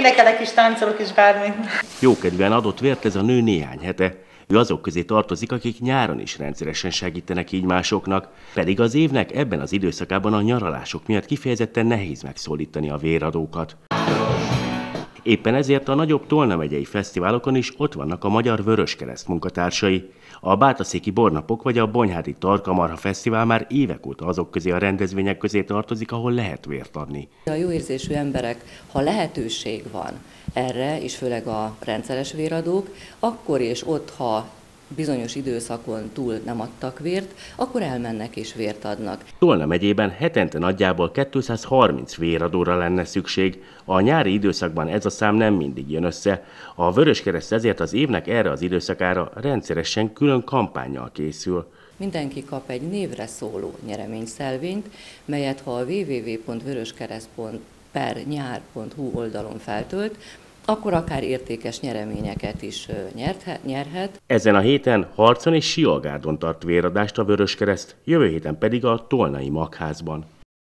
énekelek is, táncolok is, bármi. Jókedven adott vért ez a nő néhány hete. Ő azok közé tartozik, akik nyáron is rendszeresen segítenek így másoknak, pedig az évnek ebben az időszakában a nyaralások miatt kifejezetten nehéz megszólítani a véradókat. Éppen ezért a nagyobb Tolna megyei fesztiválokon is ott vannak a Magyar Vöröskereszt munkatársai. A Bátaszéki Bornapok vagy a Bonyhádi Tarkamarha Fesztivál már évek óta azok közé a rendezvények közé tartozik, ahol lehet vért adni. A jóérzésű emberek, ha lehetőség van erre, és főleg a rendszeres véradók, akkor és ott, ha bizonyos időszakon túl nem adtak vért, akkor elmennek és vért adnak. Tolna megyében hetente nagyjából 230 véradóra lenne szükség. A nyári időszakban ez a szám nem mindig jön össze. A Vöröskereszt ezért az évnek erre az időszakára rendszeresen külön kampányjal készül. Mindenki kap egy névre szóló nyereményszelvényt, melyet ha a www.vöröskereszt.per nyár.hu oldalon feltölt, akkor akár értékes nyereményeket is nyerhet. nyerhet. Ezen a héten Harcon és Sialgárdon tart véradást a Vöröskereszt, jövő héten pedig a Tolnai Magházban.